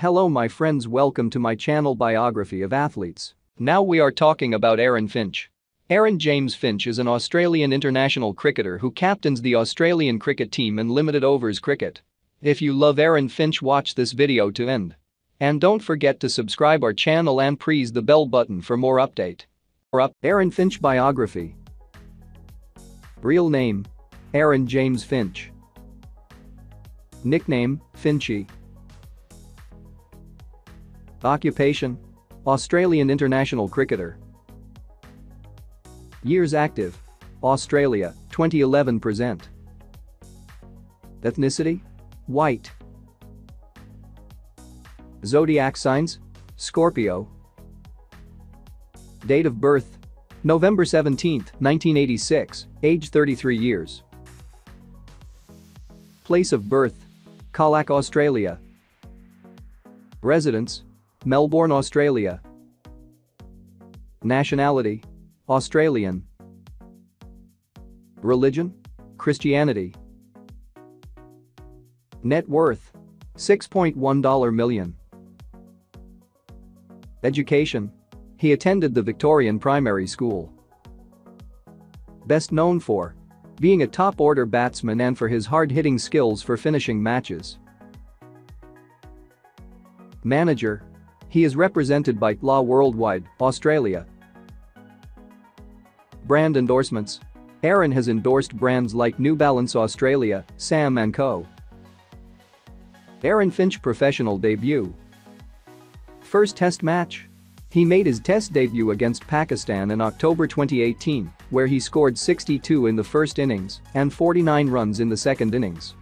Hello my friends welcome to my channel biography of athletes. Now we are talking about Aaron Finch. Aaron James Finch is an Australian international cricketer who captains the Australian cricket team in limited overs cricket. If you love Aaron Finch watch this video to end. And don't forget to subscribe our channel and press the bell button for more update. Or up Aaron Finch biography. Real name Aaron James Finch. Nickname Finchy. Occupation Australian international cricketer. Years active Australia 2011 present. Ethnicity White. Zodiac signs Scorpio. Date of birth November 17, 1986, age 33 years. Place of birth Colac, Australia. Residence Melbourne, Australia. Nationality Australian. Religion Christianity. Net worth $6.1 million. Education he attended the Victorian Primary School. Best known for being a top-order batsman and for his hard-hitting skills for finishing matches. Manager. He is represented by Law Worldwide, Australia. Brand endorsements. Aaron has endorsed brands like New Balance Australia, Sam & Co. Aaron Finch professional debut. First test match. He made his test debut against Pakistan in October 2018, where he scored 62 in the first innings and 49 runs in the second innings.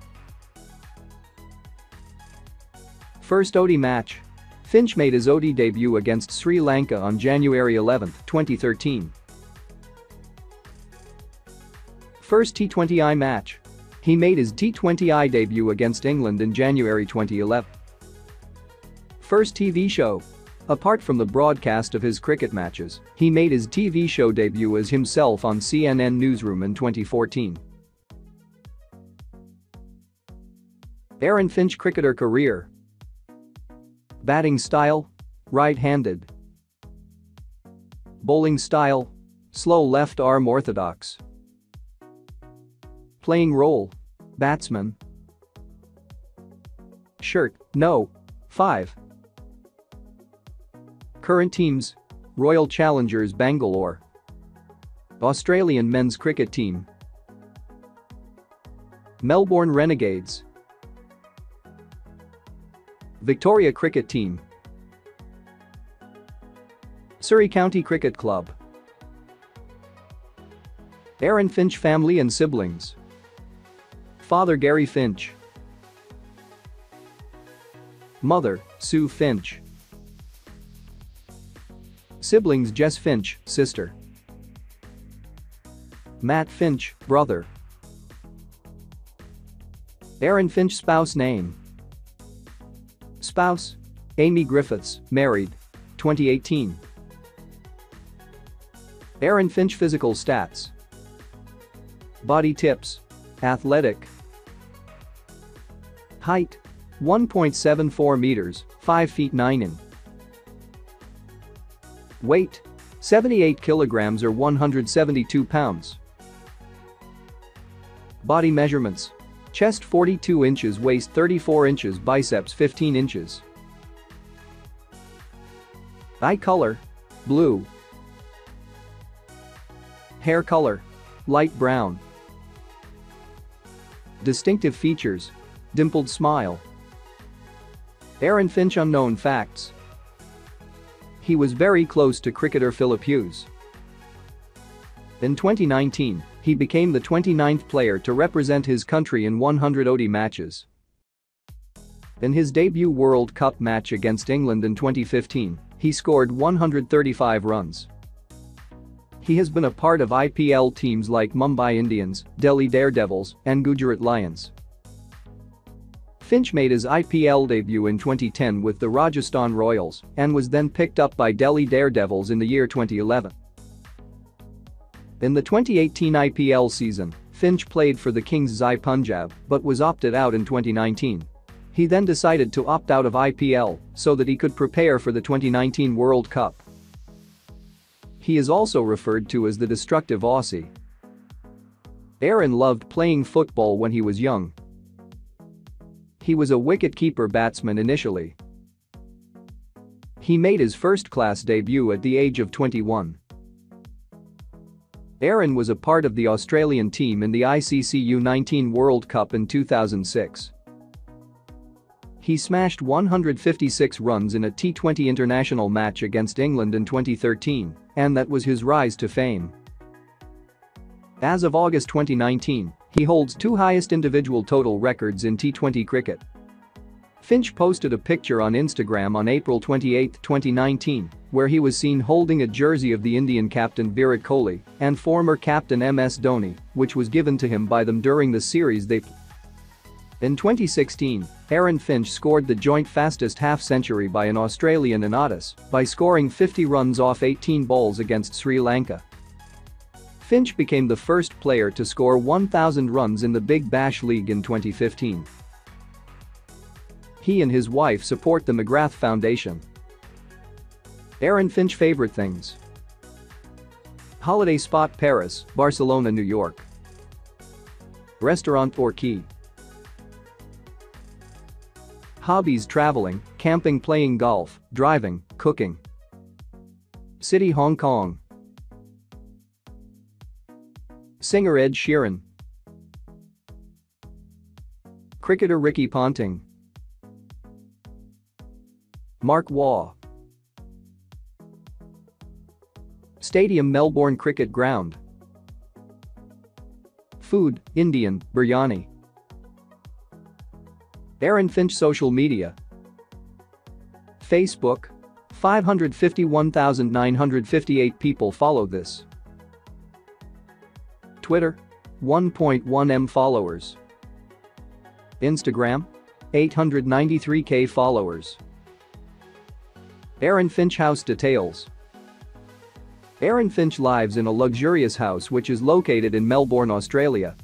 First ODI match. Finch made his ODI debut against Sri Lanka on January 11, 2013. First T20I match. He made his T20I debut against England in January 2011. First TV show. Apart from the broadcast of his cricket matches, he made his TV show debut as himself on CNN Newsroom in 2014. Aaron Finch cricketer career Batting style Right-handed. Bowling style Slow left arm orthodox. Playing role Batsman. Shirt No 5 Current teams Royal Challengers Bangalore. Australian men's cricket team. Melbourne Renegades Victoria Cricket Team Surrey County Cricket Club Aaron Finch family and siblings Father Gary Finch Mother, Sue Finch Siblings Jess Finch, sister. Matt Finch, brother. Aaron Finch spouse name. Spouse. Amy Griffiths, married. 2018. Aaron Finch physical stats. Body tips. Athletic. Height. 1.74 meters, 5 feet 9 in. Weight 78 kilograms or 172 pounds. Body measurements Chest 42 inches, waist 34 inches, biceps 15 inches. Eye color blue. Hair color light brown. Distinctive features dimpled smile. Aaron Finch unknown facts he was very close to cricketer Philip Hughes. In 2019, he became the 29th player to represent his country in 100 ODI matches. In his debut World Cup match against England in 2015, he scored 135 runs. He has been a part of IPL teams like Mumbai Indians, Delhi Daredevils, and Gujarat Lions. Finch made his IPL debut in 2010 with the Rajasthan Royals and was then picked up by Delhi Daredevils in the year 2011. In the 2018 IPL season, Finch played for the Kings XI Punjab but was opted out in 2019. He then decided to opt out of IPL so that he could prepare for the 2019 World Cup. He is also referred to as the destructive Aussie. Aaron loved playing football when he was young. He was a wicket-keeper batsman initially. He made his first-class debut at the age of 21. Aaron was a part of the Australian team in the ICC U19 World Cup in 2006. He smashed 156 runs in a T20 international match against England in 2013, and that was his rise to fame. As of August 2019, he holds two highest individual total records in T20 cricket. Finch posted a picture on Instagram on April 28, 2019, where he was seen holding a jersey of the Indian captain Virat Kohli and former captain MS Dhoni, which was given to him by them during the series they played. in 2016, Aaron Finch scored the joint fastest half-century by an Australian in ODIs by scoring 50 runs off 18 balls against Sri Lanka. Finch became the first player to score 1,000 runs in the Big Bash League in 2015. He and his wife support the McGrath Foundation. Aaron Finch favorite things Holiday spot Paris, Barcelona, New York Restaurant or key Hobbies traveling, camping playing golf, driving, cooking. City Hong Kong. Singer Ed Sheeran. Cricketer Ricky Ponting. Mark Waugh. Stadium Melbourne Cricket Ground. Food, Indian, biryani. Aaron Finch Social Media Facebook 551,958 people follow this. Twitter 1.1 M followers. Instagram 893k followers. Aaron Finch House details. Aaron Finch lives in a luxurious house which is located in Melbourne, Australia